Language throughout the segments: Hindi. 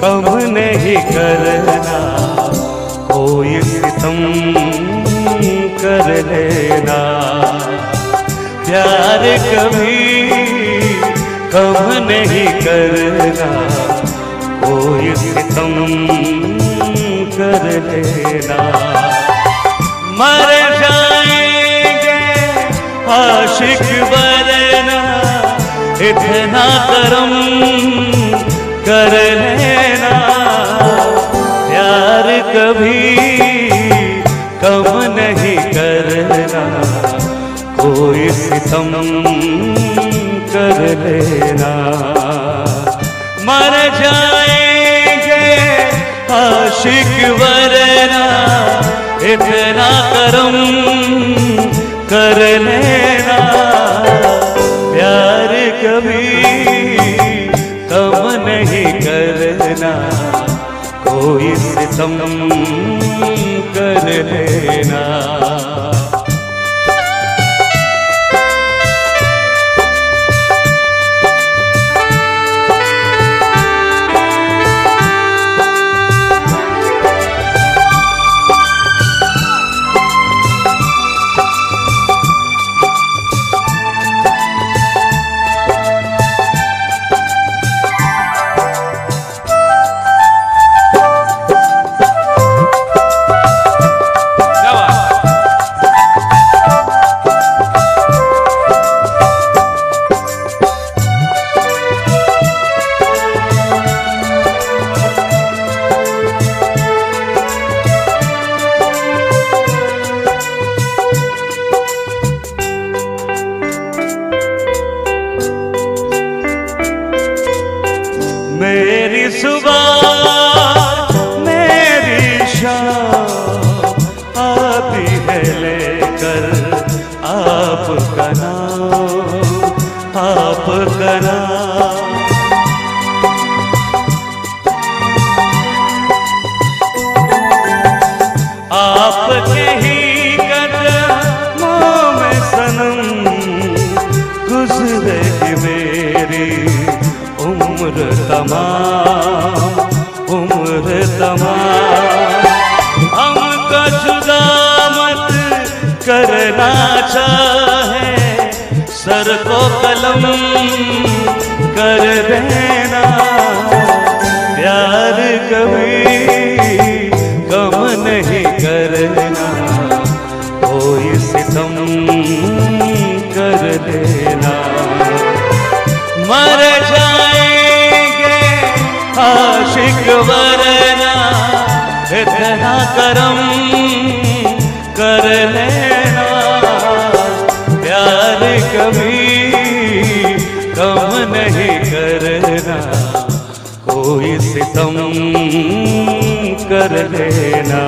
कम नहीं करना। कोई सितम कर लेना। प्यार कभी कम नहीं करना। कोई सितम कर लेना। मर जाएँगे आशिक वरना इतना करम कर लेना। प्यार कभी कम नहीं करना। कोई सितम कर लेना। मर जाएँगे आशिक वरना। इतना करम कर लेना। नहीं करना कोई सितम कर लेना। मेरी सुबह मेरी शाम आती है लेकर आपका नाम आपका नाम। तमाम उम्र तमाम हमको जुदा मत करना चाहे, सर को कलम कर देना। प्यार कभी करम कर लेना प्यार कभी कम नहीं करना। कोई सितम कर लेना।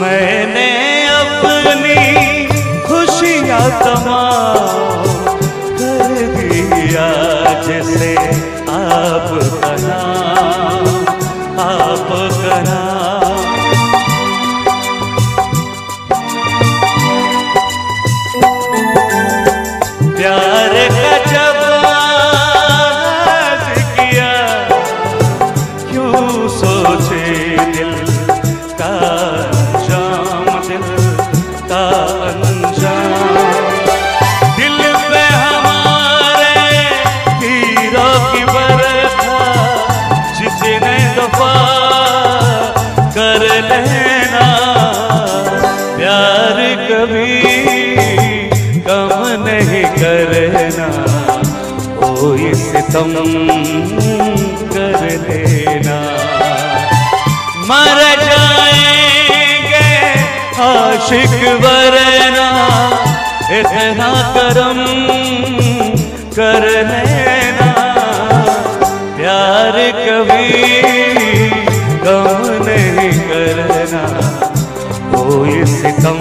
मैंने अपनी खुशियाँ कमा कर दिया जैसे कभी कम नहीं करना। ओ, इस तुम कर लेना मर जाएँगे आशिक वरना। इतना करम कर लेना। प्यार कभी कम नहीं करना। कोई सितम